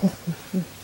Mm-hmm.